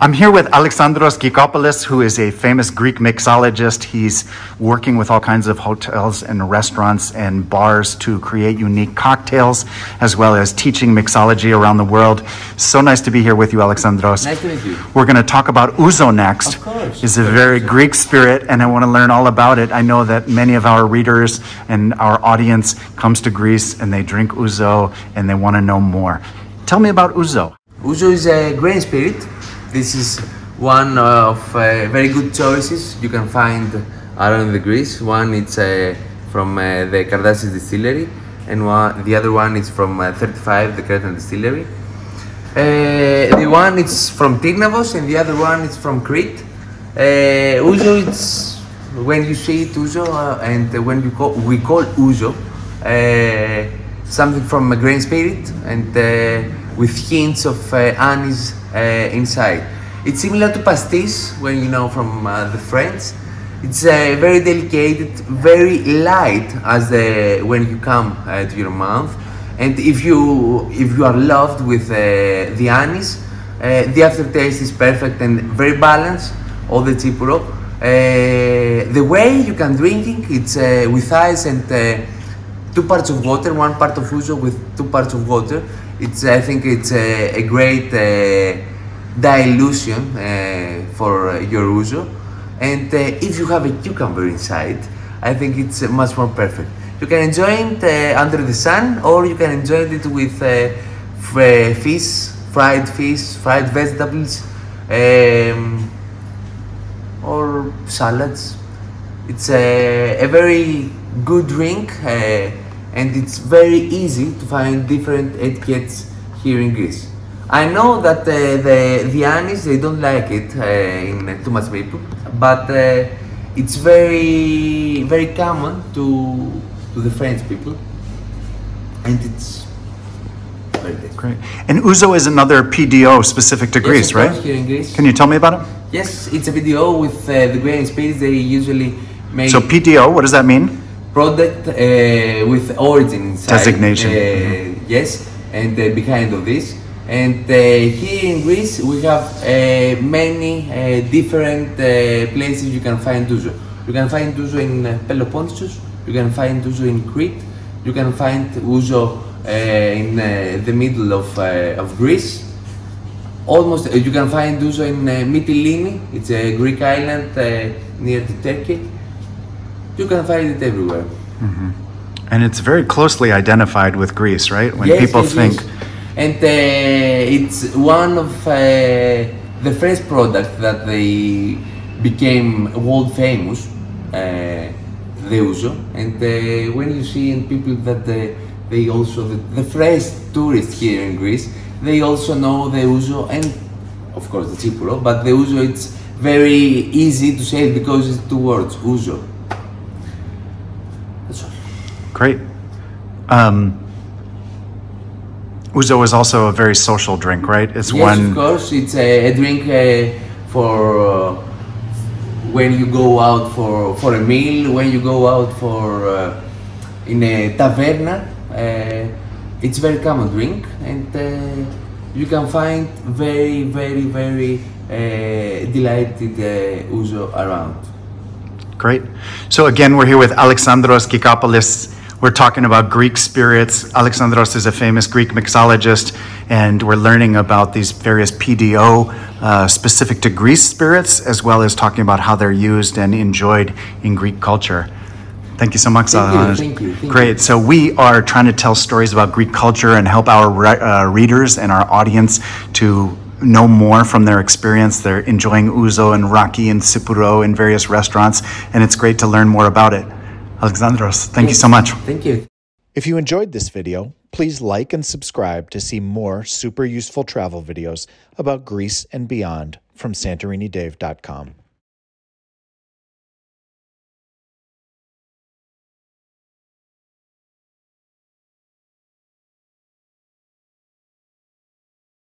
I'm here with Alexandros Gkikopoulos, who is a famous Greek mixologist. He's working with all kinds of hotels and restaurants and bars to create unique cocktails, as well as teaching mixology around the world. So nice to be here with you, Alexandros. Nice to meet you. We're going to talk about ouzo next. Of course. It's a very Greek spirit, and I want to learn all about it. I know that many of our readers and our audience comes to Greece and they drink ouzo and they want to know more. Tell me about ouzo. Ouzo is a grain spirit. This is one of uh, very good choices you can find around the Greece. One it's uh, from uh, the Kardassis distillery, and one, the other one is from uh, 35, the Cretan distillery. Uh, the one is from Tyrnavos, and the other one is from Crete. Uh, ouzo, it's when you see it ouzo, uh, and when you call, we call ouzo uh, something from a grain spirit, and with hints of anise inside. It's similar to pastis, when you know from uh, the French. It's uh, very delicate, very light as the when you come uh, to your mouth. And if you if you are loved with uh, the anise, uh, the aftertaste is perfect and very balanced. All the tsipouro. Uh, the way you can drink it, it's uh, with ice and uh, two parts of water, one part of ouzo with two parts of water. It's I think it's a, a great uh, dilution uh, for uh, your ouzo. And uh, if you have a cucumber inside, I think it's uh, much more perfect. You can enjoy it under the sun, or you can enjoy it with fish, fried fish, fried vegetables, um, or salads. It's a, very good drink and it's very easy to find different etiquettes here in Greece. I know that uh, the, the anise, they don't like it uh, in too much people, but uh, it's very, very common to, to the French people and it's very tasty. Great. And ouzo is another PDO specific to Yes, Greece, right? Here in Greece. Can you tell me about it? Yes, it's a PDO with uh, the grain spirits. They usually make So PDO, what does that mean? Product uh, with origin inside. Designation. Uh, yes, and uh, behind of this. And uh, here in Greece, we have uh, many uh, different uh, places you can find ouzo. You can find ouzo in Peloponnesus. You can find ouzo in Crete. You can find ouzo uh, in uh, the middle of, uh, of Greece almost uh, you can find ouzo in uh, Mytilene. It's a Greek island uh, near to Turkey. You can find it everywhere. And it's very closely identified with Greece, right? When Yes, people yes, think, yes. and uh, it's one of uh, the first products that they became world famous, uh, the ouzo. And uh, when you see in people that uh, they also the, the fresh tourists here in Greece, they also know the ouzo and of course the tsipouro, but the ouzo it's very easy to say it because it's two words, ouzo. Great. Um, ouzo is also a very social drink, right? It's Yes, one. of course. It's a, a drink uh, for uh, when you go out for, for a meal, when you go out for uh, in a taverna. Uh, it's very common drink, and uh, you can find very, very, very uh, delighted uh, ouzo around. Great. So again, we're here with Alexandros Gkikopoulos. We're talking about Greek spirits. Alexandros is a famous Greek mixologist, and we're learning about these various PDO uh, specific to Greece spirits, as well as talking about how they're used and enjoyed in Greek culture. Thank you so much. Thank you, thank you, thank Great. So we are trying to tell stories about Greek culture and help our re- uh, readers and our audience to know more from their experience. They're enjoying ouzo and raki and tsipouro in various restaurants, and it's great to learn more about it. Alexandros, thank you so much. Thank you. If you enjoyed this video, please like and subscribe to see more super useful travel videos about Greece and beyond from SantoriniDave.com.